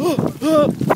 啊啊